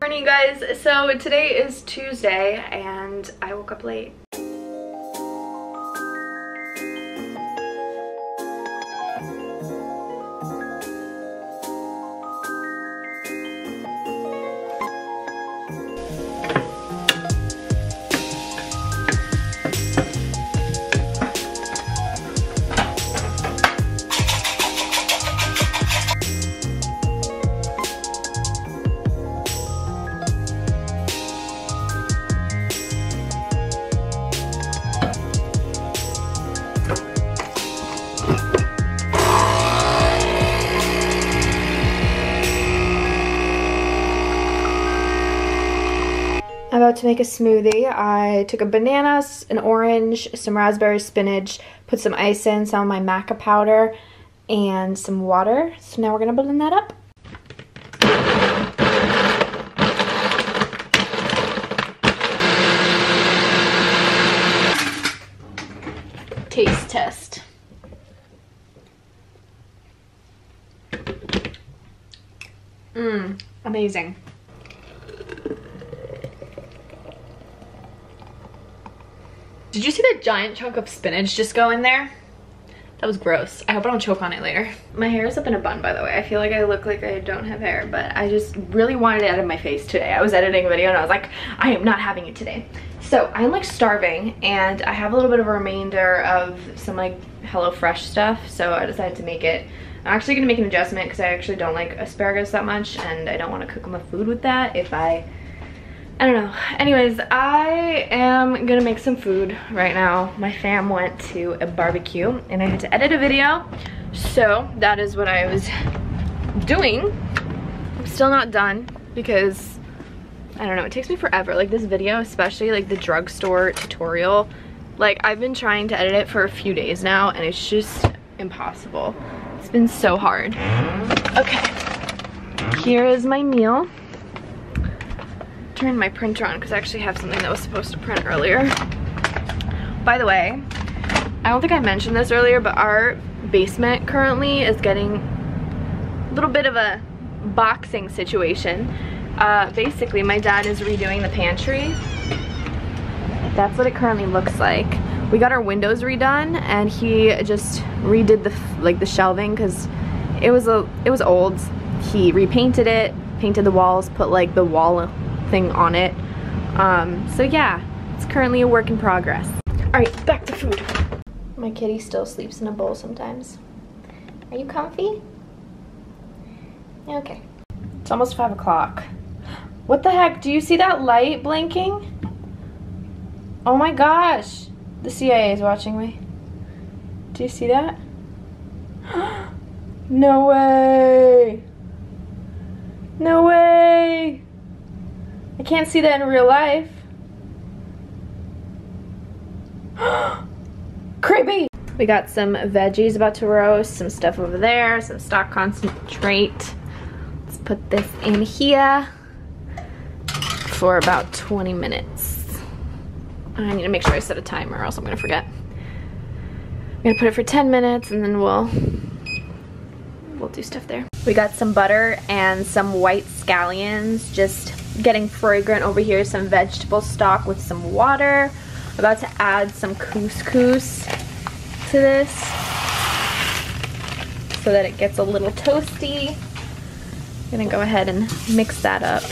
Morning guys, so today is Tuesday and I woke up late. To make a smoothie. I took a banana, an orange, some raspberry spinach, put some ice in, some of my maca powder, and some water. So now we're gonna blend that up. Taste test. Mmm, amazing. Did you see that giant chunk of spinach just go in there? That was gross. I hope I don't choke on it later. My hair is up in a bun, by the way. I feel like I look like I don't have hair, but I just really wanted it out of my face today. I was editing a video and I was like, I am not having it today. So I'm like starving and I have a little bit of a remainder of some like HelloFresh stuff. So I decided to make it. I'm actually gonna make an adjustment because I actually don't like asparagus that much and I don't wanna cook my food with that if I I don't know. Anyways, I am gonna make some food right now. My fam went to a barbecue and I had to edit a video. So that is what I was doing. I'm still not done because I don't know, it takes me forever. Like this video, especially like the drugstore tutorial, like I've been trying to edit it for a few days now and it's just impossible. It's been so hard. Okay, here is my meal turn my printer on because I actually have something that was supposed to print earlier. By the way, I don't think I mentioned this earlier, but our basement currently is getting a little bit of a boxing situation. Uh, basically, my dad is redoing the pantry. That's what it currently looks like. We got our windows redone and he just redid the like the shelving because it was a it was old. He repainted it, painted the walls, put like the wall thing on it. Um, so yeah, it's currently a work in progress. All right, back to food. My kitty still sleeps in a bowl sometimes. Are you comfy? Okay. It's almost five o'clock. What the heck? Do you see that light blinking? Oh my gosh. The CIA is watching me. Do you see that? no way. No way. Can't see that in real life. Creepy! We got some veggies about to roast, some stuff over there, some stock concentrate. Let's put this in here for about 20 minutes. I need to make sure I set a timer or else I'm gonna forget. I'm gonna put it for 10 minutes and then we'll we'll do stuff there. We got some butter and some white scallions just getting fragrant over here. Some vegetable stock with some water. About to add some couscous to this so that it gets a little toasty. I'm gonna go ahead and mix that up.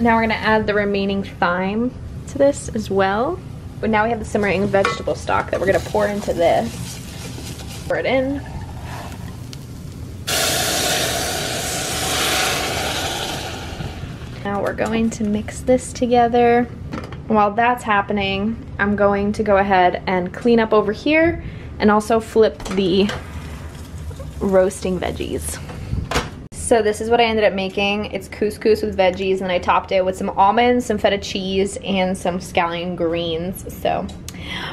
Now we're gonna add the remaining thyme to this as well. But now we have the simmering vegetable stock that we're gonna pour into this. Pour it in. Now we're going to mix this together. While that's happening, I'm going to go ahead and clean up over here and also flip the roasting veggies. So this is what I ended up making. It's couscous with veggies and I topped it with some almonds, some feta cheese, and some scallion greens. So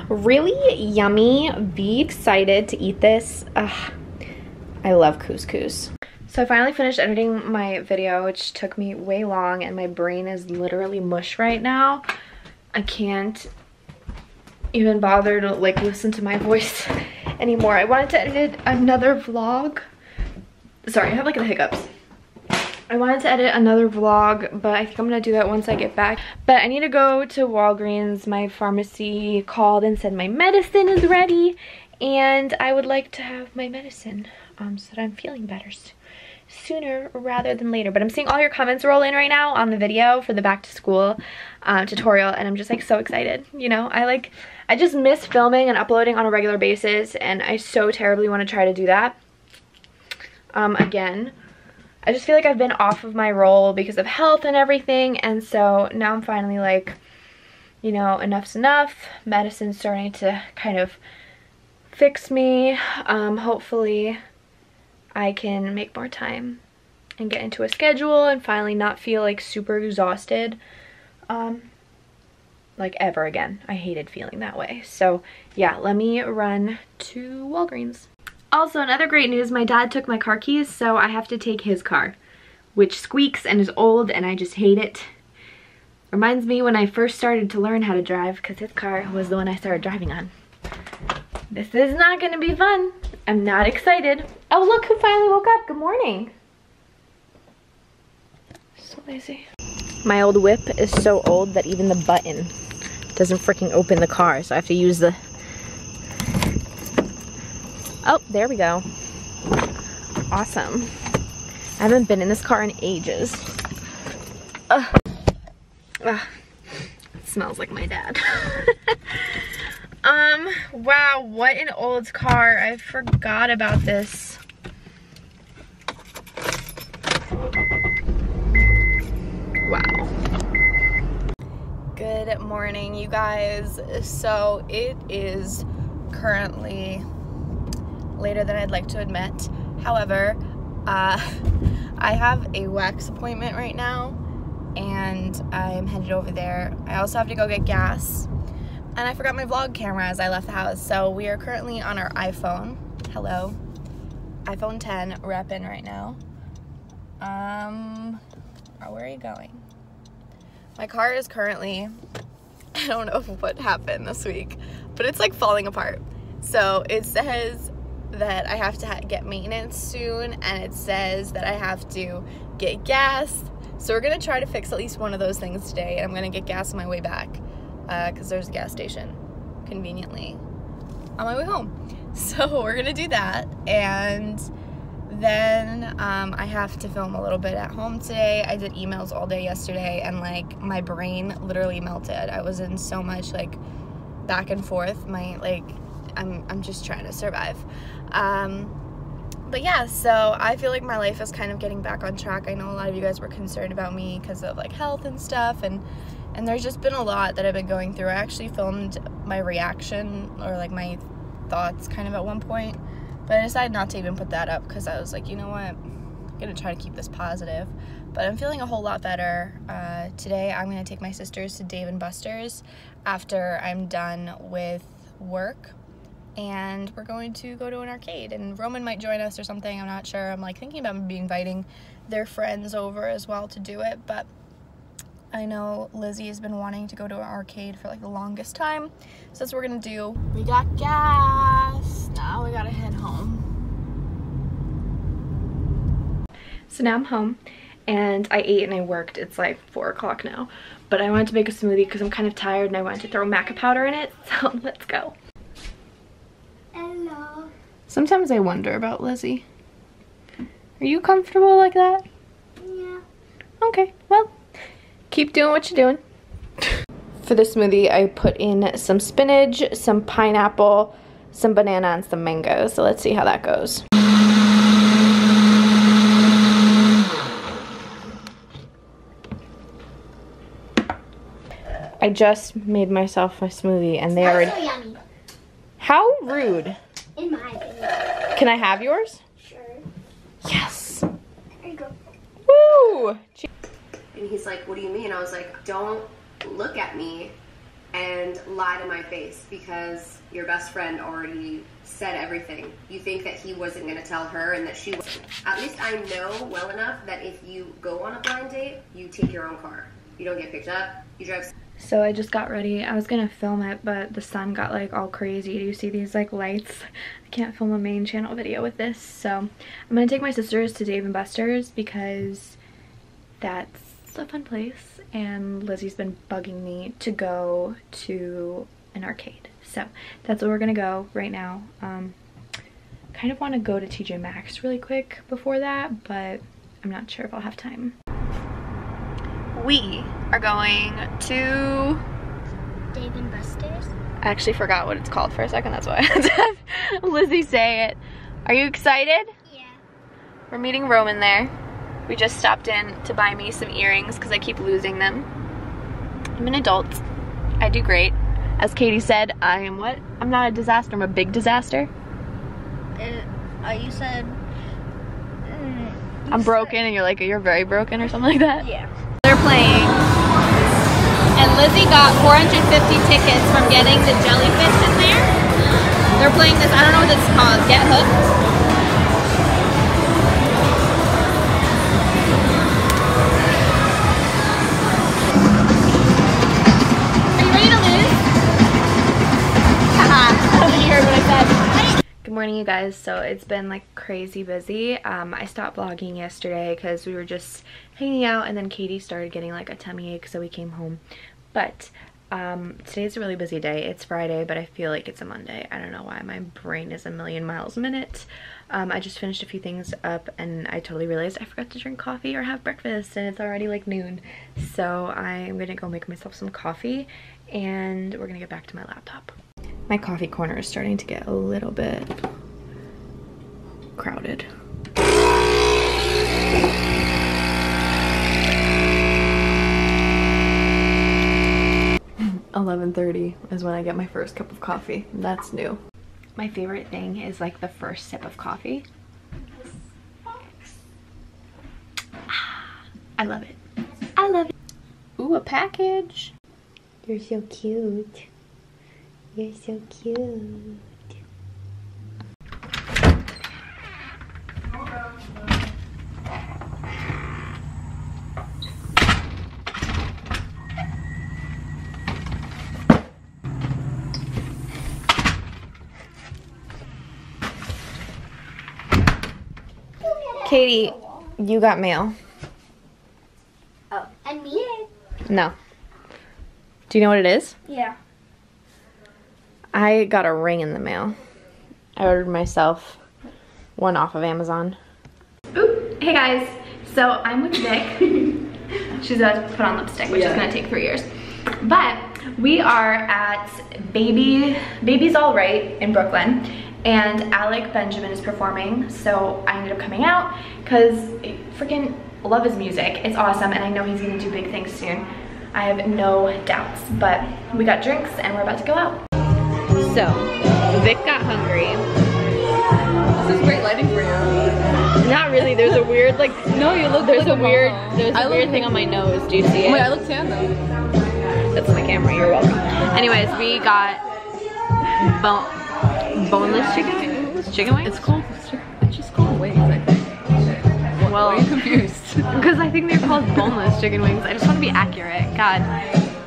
really yummy. Be excited to eat this. Ugh, I love couscous. So I finally finished editing my video, which took me way long, and my brain is literally mush right now. I can't even bother to like listen to my voice anymore. I wanted to edit another vlog. Sorry, I have like the hiccups. I wanted to edit another vlog, but I think I'm gonna do that once I get back. But I need to go to Walgreens. My pharmacy called and said my medicine is ready, and I would like to have my medicine um, so that I'm feeling better sooner rather than later. But I'm seeing all your comments roll in right now on the video for the back to school uh, tutorial, and I'm just like so excited. You know, I like, I just miss filming and uploading on a regular basis, and I so terribly want to try to do that um, again. I just feel like I've been off of my role because of health and everything. And so now I'm finally like, you know, enough's enough. Medicine's starting to kind of fix me. Um, hopefully I can make more time and get into a schedule and finally not feel like super exhausted. Um, like ever again. I hated feeling that way. So yeah, let me run to Walgreens. Also, another great news, my dad took my car keys, so I have to take his car, which squeaks and is old and I just hate it. Reminds me when I first started to learn how to drive because his car was the one I started driving on. This is not gonna be fun. I'm not excited. Oh, look who finally woke up. Good morning. So lazy. My old whip is so old that even the button doesn't freaking open the car, so I have to use the Oh, there we go. Awesome. I haven't been in this car in ages. Ugh. Ugh. It smells like my dad. um, wow, what an old car. I forgot about this. Wow. Good morning, you guys. So it is currently later than I'd like to admit. However, uh, I have a wax appointment right now and I'm headed over there. I also have to go get gas and I forgot my vlog camera as I left the house. So we are currently on our iPhone. Hello. iPhone 10 repping right now. Um, oh, where are you going? My car is currently, I don't know what happened this week, but it's like falling apart. So it says that I have to get maintenance soon and it says that I have to get gas. So we're gonna try to fix at least one of those things today and I'm gonna get gas on my way back because uh, there's a gas station conveniently on my way home. So we're gonna do that and then um, I have to film a little bit at home today. I did emails all day yesterday and like my brain literally melted. I was in so much like back and forth. My like I'm, I'm just trying to survive. Um, but yeah, so I feel like my life is kind of getting back on track. I know a lot of you guys were concerned about me because of like health and stuff and and there's just been a lot that I've been going through. I actually filmed my reaction or like my thoughts kind of at one point, but I decided not to even put that up because I was like, you know what, I'm gonna try to keep this positive. But I'm feeling a whole lot better. Uh, today I'm gonna take my sisters to Dave and Buster's after I'm done with work and we're going to go to an arcade and Roman might join us or something I'm not sure. I'm like thinking about maybe inviting their friends over as well to do it but I know Lizzie has been wanting to go to an arcade for like the longest time so that's what we're gonna do. We got gas. Now we gotta head home. So now I'm home and I ate and I worked. It's like four o'clock now but I wanted to make a smoothie because I'm kind of tired and I wanted to throw maca powder in it so let's go Sometimes I wonder about Lizzie. Are you comfortable like that? Yeah. Okay, well, keep doing what you're doing. For the smoothie, I put in some spinach, some pineapple, some banana, and some mango. So let's see how that goes. I just made myself a smoothie and they already... So yummy. How rude. In my opinion. Can I have yours? Sure. Yes. There you go. Woo! And he's like, What do you mean? I was like, Don't look at me and lie to my face because your best friend already said everything. You think that he wasn't going to tell her and that she wasn't. At least I know well enough that if you go on a blind date, you take your own car. You don't get picked up. You drive. So I just got ready. I was gonna film it, but the sun got like all crazy. Do you see these like lights? I can't film a main channel video with this. So I'm gonna take my sisters to Dave & Buster's because that's a fun place. And Lizzie's been bugging me to go to an arcade. So that's where we're gonna go right now. Um, kind of want to go to TJ Maxx really quick before that, but I'm not sure if I'll have time. We are going to Dave and Buster's. I actually forgot what it's called for a second. That's why I had to have Lizzie say it. Are you excited? Yeah. We're meeting Roman there. We just stopped in to buy me some earrings because I keep losing them. I'm an adult. I do great. As Katie said, I am what? I'm not a disaster. I'm a big disaster. Uh, you said. Mm, you I'm said- broken and you're like, you're very broken or something like that. Yeah. Playing. And Lizzie got 450 tickets from getting the jellyfish in there. They're playing this, I don't know what it's called, Get Hooked. Morning, you guys. So it's been like crazy busy. Um, I stopped vlogging yesterday because we were just hanging out and then Katie started getting like a tummy ache so we came home. But um, today's a really busy day. It's Friday, but I feel like it's a Monday. I don't know why. My brain is a million miles a minute. Um, I just finished a few things up and I totally realized I forgot to drink coffee or have breakfast and it's already like noon. So I'm gonna go make myself some coffee and we're gonna get back to my laptop. My coffee corner is starting to get a little bit crowded. Eleven thirty is when I get my first cup of coffee. That's new. My favorite thing is like the first sip of coffee. Ah, I love it. I love it. Ooh, a package. You're so cute. You're so cute. Katie, you got mail. Oh, and me? No. Do you know what it is? Yeah. I got a ring in the mail. I ordered myself one off of Amazon. Oop, hey guys. So I'm with Vic. She's about to put on lipstick, which is gonna take three years. But we are at Baby Baby's All Right in Brooklyn. And Alec Benjamin is performing, so I ended up coming out because I freaking love his music. It's awesome, and I know he's gonna do big things soon. I have no doubts, but we got drinks and we're about to go out. So, Vic got hungry. This is great lighting for you. Not really. There's a weird like. No, you look There's like a weird. There's a I weird thing on my nose. Do you see Oh my, I look tan though. That's my camera. You're welcome. Anyways, we got bone boneless chicken. wings? Chicken wings. It's called. It's just called wings, I think. Why Well, are you confused? because I think they're called boneless chicken wings. I just want to be accurate. God.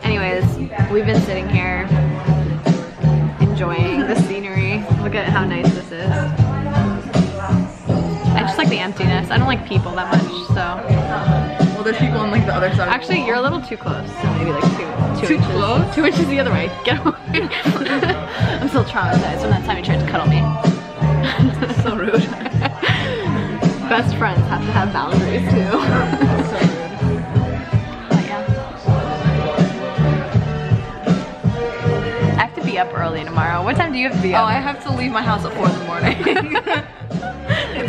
Anyways, we've been sitting here enjoying the scenery. Look at how nice this is. I just like the emptiness. I don't like people that much, so. well, there's people on like the other side. Actually, you're a little too close. So maybe like two, two Too inches. close? Two inches the other way. Get away. I'm still traumatized from that time you tried to cuddle me. so rude. Best friends have to have boundaries too. What time do you have to be Oh, up? I have to leave my house at four in the morning.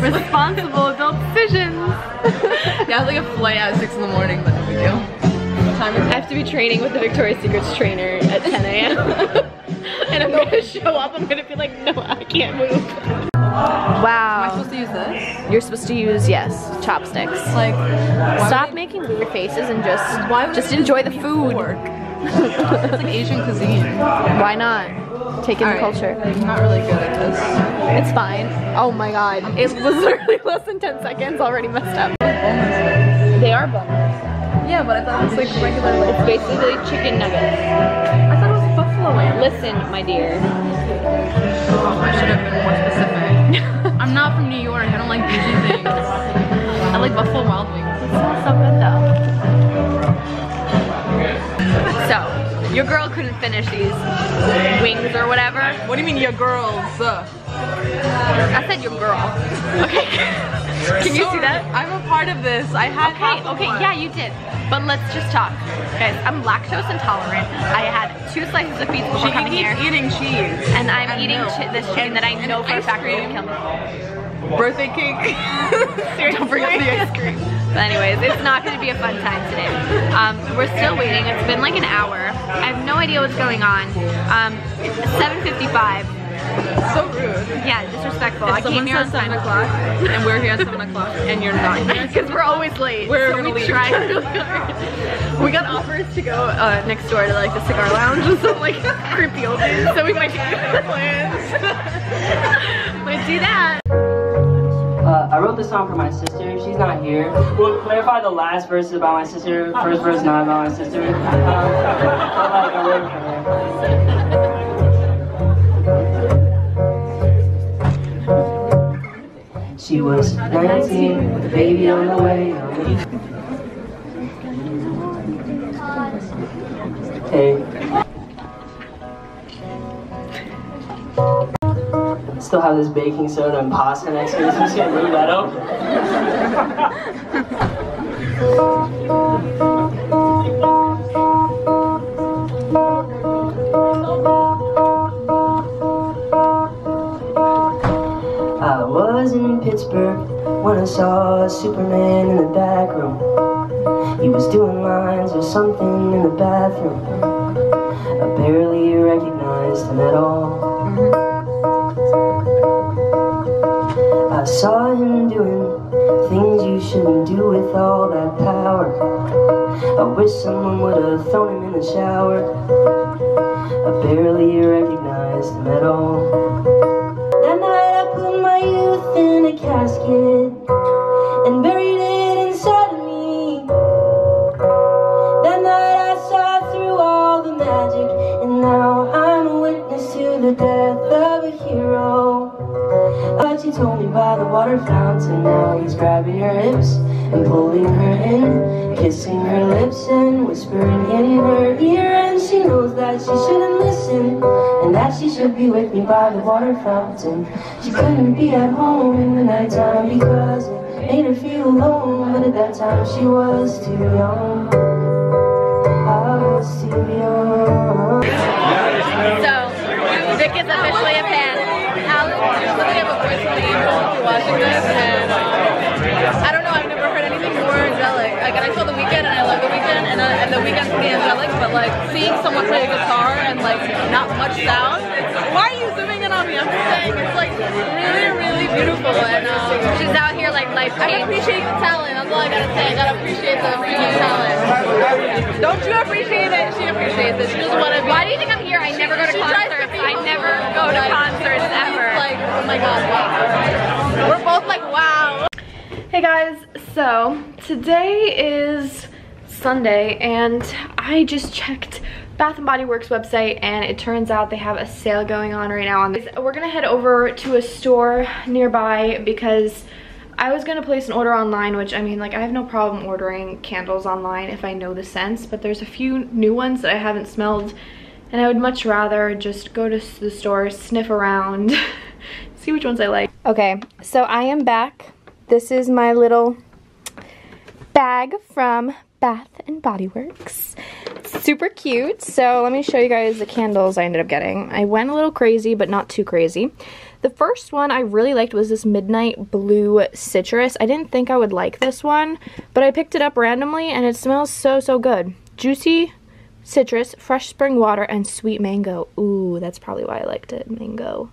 Responsible adult decisions. yeah, I have like a flight at six in the morning, but no big deal. What time is I have to be training with the Victoria's Secrets trainer at 10 a.m. and I'm gonna show up. I'm gonna be like, no, I can't move. Am I Wow. supposed to use this? You're supposed to use yes, chopsticks. Like, Stop would making weird faces and just Why just they enjoy the food. fork? it's like Asian cuisine. Why not? Take in the Alright, culture. I'm not really good at this. It's fine. Oh my god. It was literally less than 10 seconds already messed up. They are boneless. Yeah, but I thought it was like regular like It's basically chicken nuggets. I thought it was buffalo wings. Listen, my dear. Oh, I should have been more specific. I'm not from New York. I don't like bougie things. I like Buffalo Wild Wings. smells so good though. Your girl couldn't finish these wings or whatever. What do you mean, your girls? I said your girl. Okay. Can you see that? I'm a part of this. I had Okay, okay, one. yeah, you did. But let's just talk. Guys, I'm lactose intolerant. I had two slices of pizza before She coming here. eating cheese. And I'm And eating this chicken that I know for a fact will kill me. Birthday cake. Don't bring up the ice cream. But anyways, it's not gonna be a fun time today. Um, we're still waiting. It's been like an hour. I have no idea what's going on. Um, 7.55. So rude. Yeah, disrespectful. If I came here at says 7 o'clock and we're here at 7 o'clock and you're not here. Because we're always late. We're so gonna we leave. really hard. We got offers to go uh, next door to like the cigar lounge with some like creepy old dudes. So we might do plans. might do that. I wrote this song for my sister. She's not here. We'll clarify the last verse is about my sister. First verse not about my sister. Um, but like I wrote for. She was 19 with a baby on the way. Hey. Still have this baking soda and pasta next to me. So I'm just gonna leave that open. I was in Pittsburgh when I saw Superman in the back room. He was doing lines or something in the bathroom. I barely recognized him at all. I wish someone would have thrown him in the shower. I barely recognized him at all. That night I put my youth in a casket and buried it inside of me. That night I saw through all the magic, and now I'm a witness to the death of a hero. But she told me by the water fountain, now he's grabbing her hips and pulling her in, kissing her lips and whispering in her ear. And she knows that she shouldn't listen, and that she should be with me by the water fountain. She couldn't be at home in the nighttime because it made her feel alone. But at that time she was too young. I was too young. So, Vic is officially a fan. Alex, I have a voice from this and um, I don't know, I've never heard anything more angelic. Like, and I saw The Weeknd and I love The Weeknd and, uh, and The Weeknd's pretty angelic, but like seeing someone play a guitar and like not much sound, why are you zooming in on me? I'm just saying, it's like really, really beautiful and um, she's out here like life I'm appreciating the talent. That's all I gotta say. I gotta appreciate the freaking talent. Don't you appreciate it? She appreciates it. She doesn't want to be. Why do you think I'm here? I never go to concerts. I never go to like, concerts ever. Like, oh my god, wow. We're both like, wow. Hey guys, so today is Sunday and I just checked Bath & Body Works website and it turns out they have a sale going on right now on this. We're gonna head over to a store nearby because I was gonna place an order online, which I mean, like I have no problem ordering candles online if I know the scents, but there's a few new ones that I haven't smelled and I would much rather just go to the store, sniff around, see which ones I like. Okay, so I am back. This is my little bag from Bath and Body Works. Super cute. So let me show you guys the candles I ended up getting. I went a little crazy, but not too crazy. The first one I really liked was this Midnight Blue Citrus. I didn't think I would like this one, but I picked it up randomly and it smells so, so good. Juicy citrus, fresh spring water, and sweet mango. Ooh, that's probably why I liked it, mango.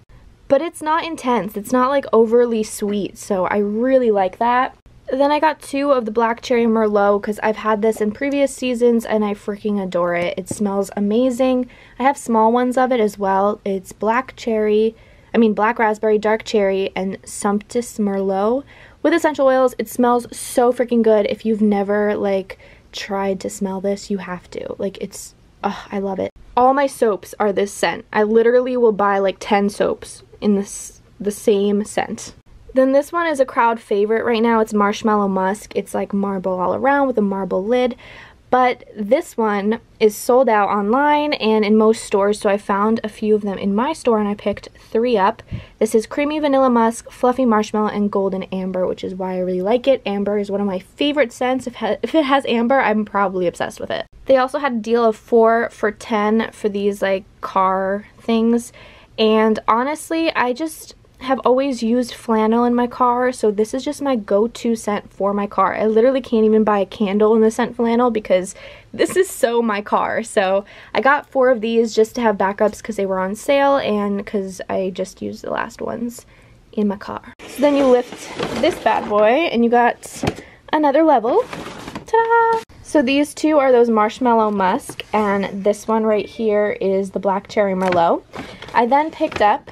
But it's not intense. It's not like overly sweet, so I really like that. Then I got two of the Black Cherry Merlot because I've had this in previous seasons and I freaking adore it. It smells amazing. I have small ones of it as well. It's Black Cherry, I mean Black Raspberry, Dark Cherry, and Sumptus Merlot with essential oils. It smells so freaking good if you've never like tried to smell this, you have to. Like it's I love it. All my soaps are this scent. I literally will buy like 10 soaps in this the same scent. Then this one is a crowd favorite right now. It's Marshmallow Musk. It's like marble all around with a marble lid. But this one is sold out online and in most stores, so I found a few of them in my store and I picked three up. This is Creamy Vanilla Musk, Fluffy Marshmallow, and Golden Amber, which is why I really like it. Amber is one of my favorite scents. If, if it has amber, I'm probably obsessed with it. They also had a deal of four for 10 for these like car things. And honestly, I just have always used flannel in my car, so this is just my go-to scent for my car. I literally can't even buy a candle in the scent flannel because this is so my car. So I got four of these just to have backups because they were on sale and because I just used the last ones in my car. So then you lift this bad boy and you got another level. Ta-da! So these two are those Marshmallow Musk and this one right here is the Black Cherry Merlot. I then picked up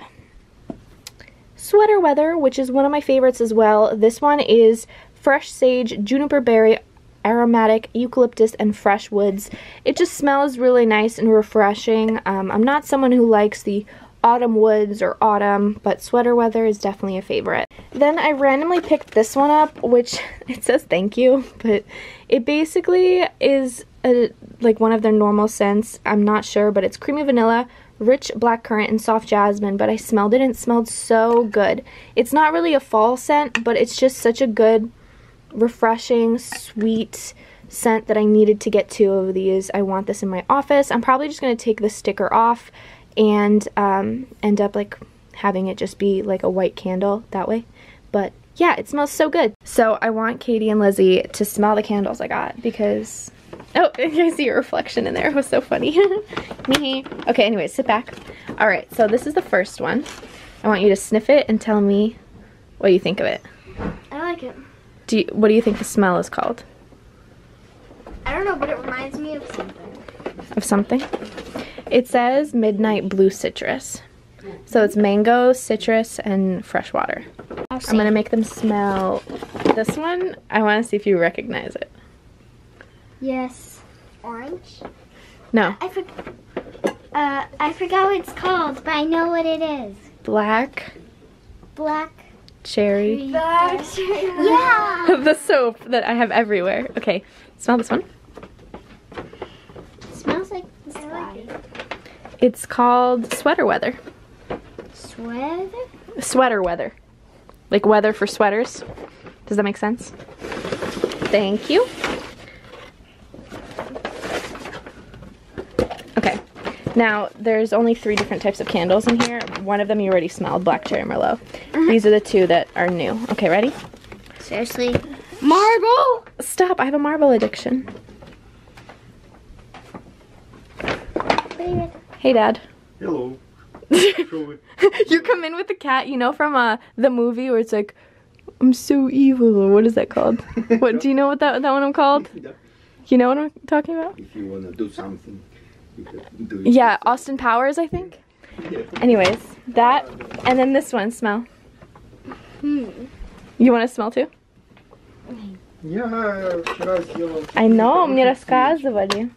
Sweater Weather, which is one of my favorites as well. This one is fresh sage, juniper berry, aromatic, eucalyptus, and fresh woods. It just smells really nice and refreshing. Um, I'm not someone who likes the autumn woods or autumn, but sweater weather is definitely a favorite. Then I randomly picked this one up, which it says thank you, but it basically is a, like one of their normal scents. I'm not sure, but it's creamy vanilla, rich blackcurrant and soft jasmine, but I smelled it and it smelled so good. It's not really a fall scent, but it's just such a good, refreshing, sweet scent that I needed to get two of these. I want this in my office. I'm probably just going to take the sticker off and um, end up like having it just be like a white candle that way. But yeah, it smells so good. So I want Katie and Lizzie to smell the candles I got because Oh, I see your reflection in there. It was so funny. Me. okay, anyways, sit back. All right, so this is the first one. I want you to sniff it and tell me what you think of it. I like it. Do you, what do you think the smell is called? I don't know, but it reminds me of something. Of something? It says Midnight Blue Citrus. So it's mango, citrus, and fresh water. I'm gonna make them smell this one. I wanna see if you recognize it. Yes. Orange? No. I for uh I forgot what it's called, but I know what it is. Black Black cherry. Black cherry. Yeah. the soap that I have everywhere. Okay, smell this one. smells like the sky. It's called sweater weather. Sweater? Sweater weather. Like weather for sweaters. Does that make sense? Thank you. Okay. Now, there's only three different types of candles in here. One of them you already smelled, Black Cherry Merlot. These are the two that are new. Okay, ready? Seriously? Marble? Stop, I have a marble addiction. Hey, Dad. Hello. You come in with the cat, you know, from uh, the movie where it's like, I'm so evil, or what is that called? what do you know what that that one I'm called? You know what I'm talking about? If you wanna do something, you can do it. Yeah, Austin Powers, I think. Yeah. Anyways, that and then this one. Smell. Hmm. You want to smell too? Я вчера съела. I know, мне рассказывали.